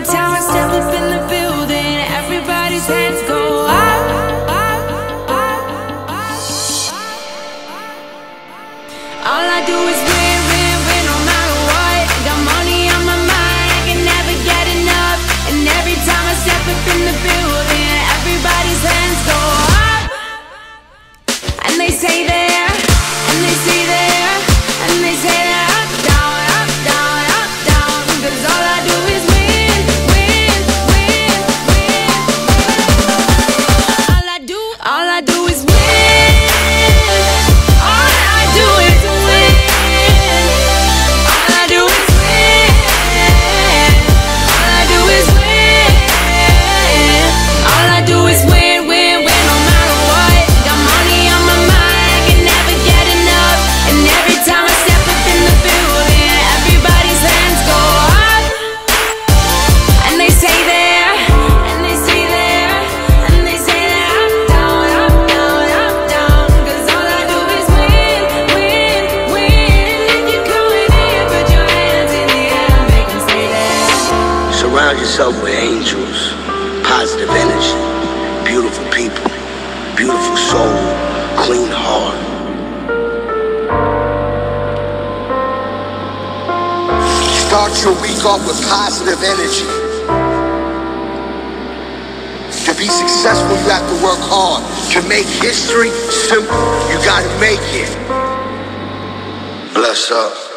every time I step do is win. Subway angels, positive energy, beautiful people, beautiful soul, clean heart. Start your week off with positive energy. To be successful, you have to work hard. To make history simple, you gotta make it. Bless up.